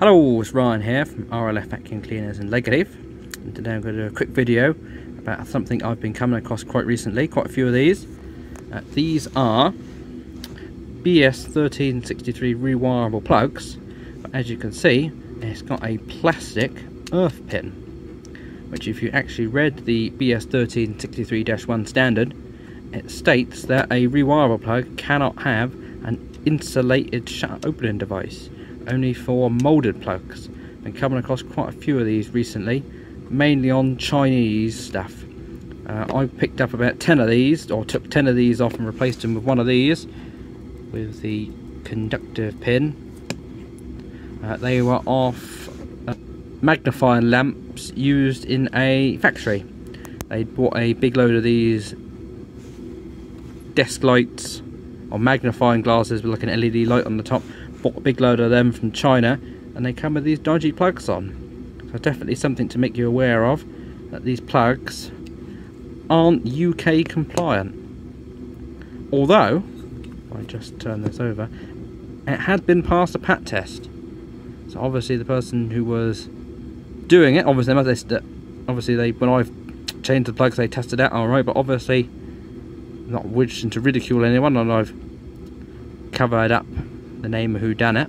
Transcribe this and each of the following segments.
Hello, it's Ryan here from RLF Vacuum Cleaners in Lakenheath and today I'm going to do a quick video about something I've been coming across quite recently, quite a few of these. Uh, these are BS1363 rewirable plugs, but as you can see it's got a plastic earth pin which if you actually read the BS1363-1 standard it states that a rewirable plug cannot have an insulated shut opening device only for molded plugs. Been coming across quite a few of these recently, mainly on Chinese stuff. Uh, I picked up about 10 of these, or took 10 of these off and replaced them with one of these, with the conductive pin. Uh, they were off uh, magnifying lamps used in a factory. They bought a big load of these desk lights or magnifying glasses with like an LED light on the top bought a big load of them from China and they come with these dodgy plugs on. So definitely something to make you aware of that these plugs aren't UK compliant. Although, I just turn this over, it had been passed a PAT test. So obviously the person who was doing it, obviously they obviously they when I've changed the plugs they tested out alright, but obviously not wishing to ridicule anyone and I've covered up the name of who done it.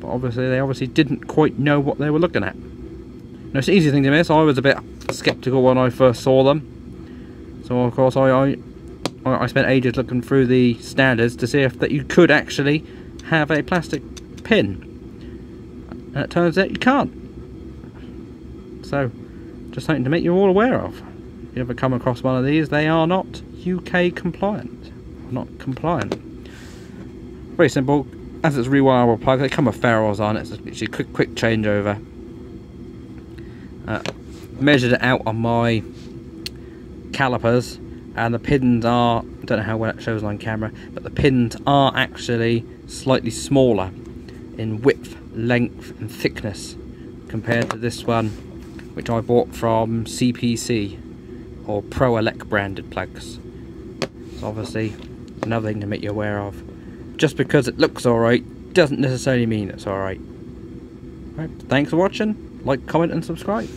But obviously they obviously didn't quite know what they were looking at. Now it's an easy thing to miss. I was a bit skeptical when I first saw them. So of course I, I I spent ages looking through the standards to see if that you could actually have a plastic pin. And it turns out you can't. So, just something to make you all aware of. If you ever come across one of these, they are not UK compliant. Not compliant. Very simple. As it's rewirable plug, they come with ferrules on. It's literally a quick, quick changeover. Uh, measured it out on my calipers, and the pins are. I don't know how well it shows on camera, but the pins are actually slightly smaller in width, length, and thickness compared to this one, which I bought from CPC or Pro Elec branded plugs. So obviously, another thing to make you aware of just because it looks alright doesn't necessarily mean it's alright. Right, thanks for watching, like, comment and subscribe.